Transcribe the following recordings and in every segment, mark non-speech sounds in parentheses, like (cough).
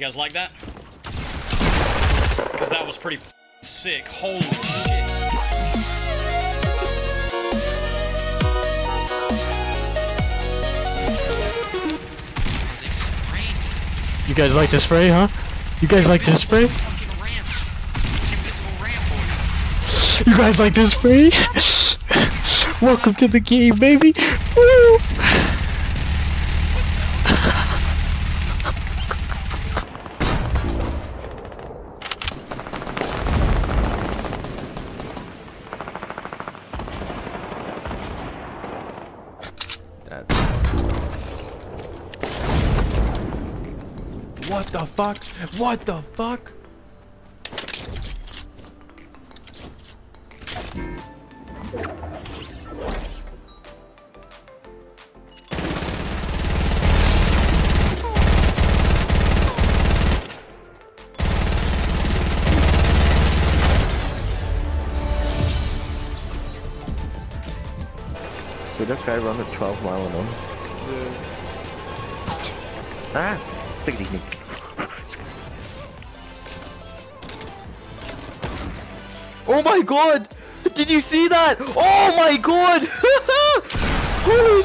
You guys like that? Because that was pretty sick. Holy shit. You guys like to spray, huh? You guys like to spray? You guys like to spray? (laughs) Welcome to the game, baby. Woo! The fuck? What the fuck? See that guy run at 12 mile an hour? Ah! Sickety sneak. Oh my god! Did you see that? Oh my god! (laughs) Holy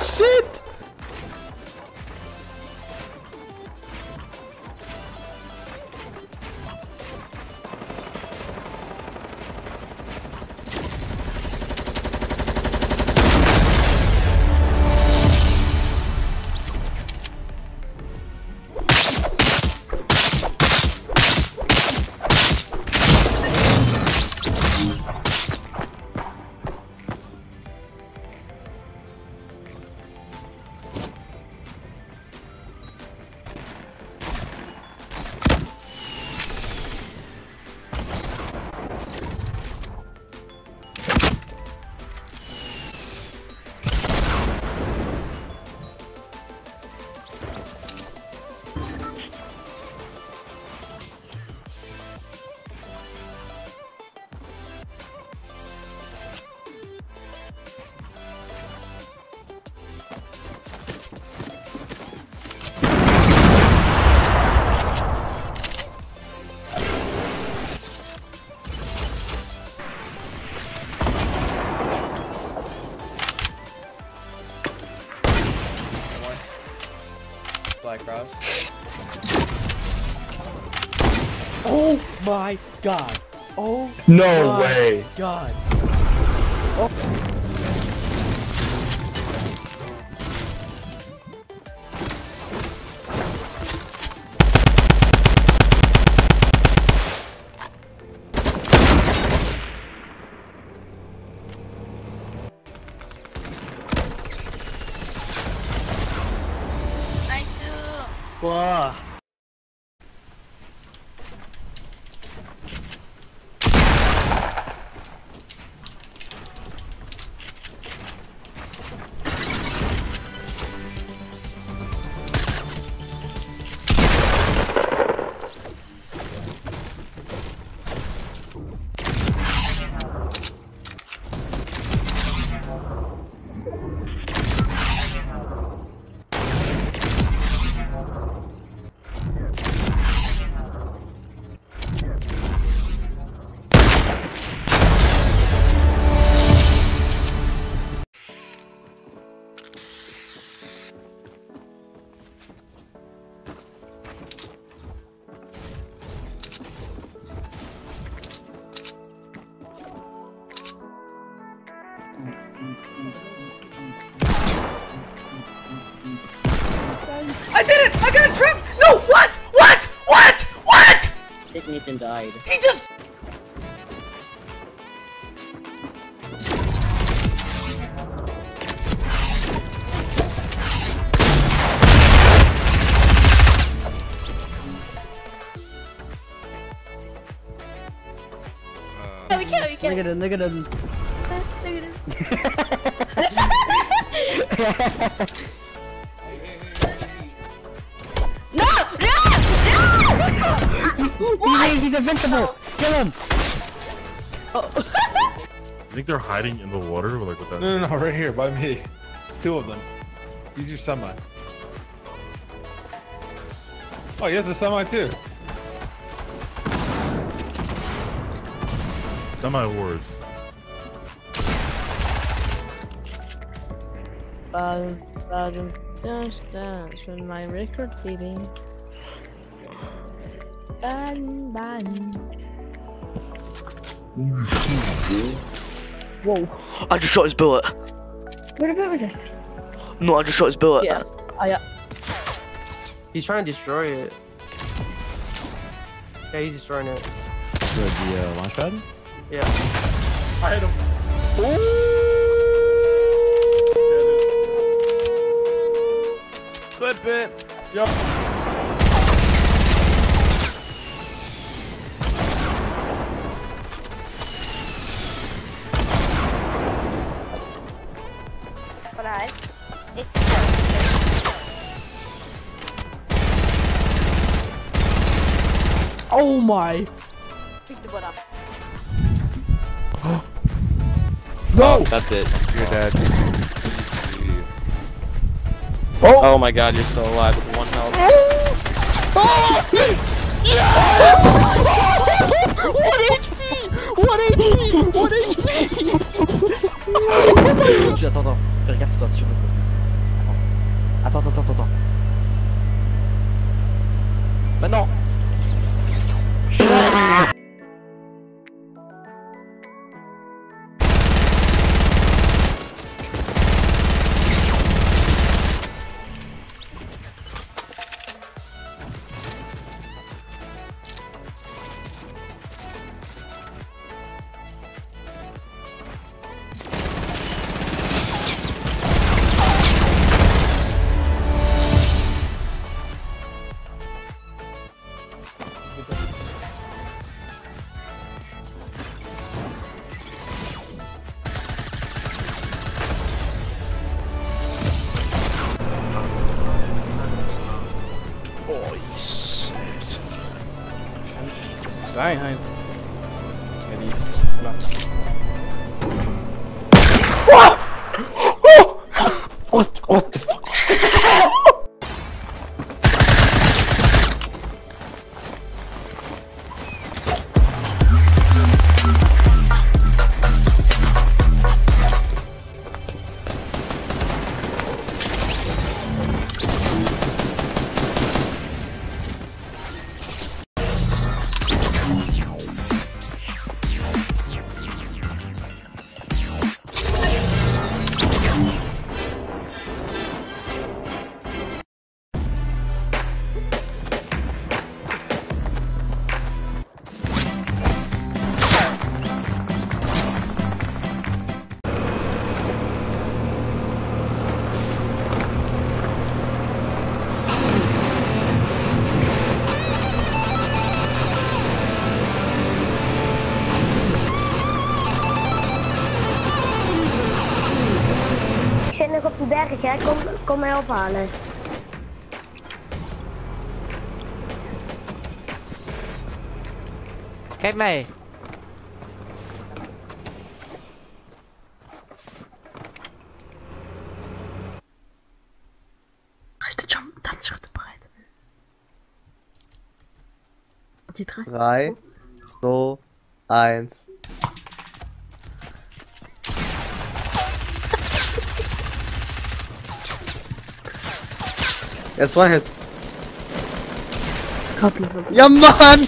Black Cross. Oh my god! Oh No my way. god! Slaw. I I died. He just. No, we can't, we can't. Look at him, look at him. (laughs) Look at him. (laughs) (laughs) invincible! Kill him! I think they're hiding in the water, like with that. No, no, no, right here by me. It's two of them. Use your semi. Oh, he has a semi too. Semi wars. Bottom, bottom, dance, dance with my record baby. Bang, bang. Whoa. I just shot his bullet. What about was it? No, I just shot his bullet. Yes. I, uh, He's trying to destroy it. Yeah, he's destroying it. The, the uh, launch pad? Yeah. I hit him. Clip it. Alright. Oh my! Pick the butt up. No! That's it. You're dead. Oh! Oh my god, you're still alive with one health. (gasps) Attends, attends, fais gaffe, sois sûr de quoi. Attends, attends, attends, attends. Maintenant Zijn hij? Ja, die. What, mają palec. Get me. Halte Jump, Tanzschritte bereit. Die drei. Drei, zwei, eins. Er ist zwei Hit. Ja, Mann!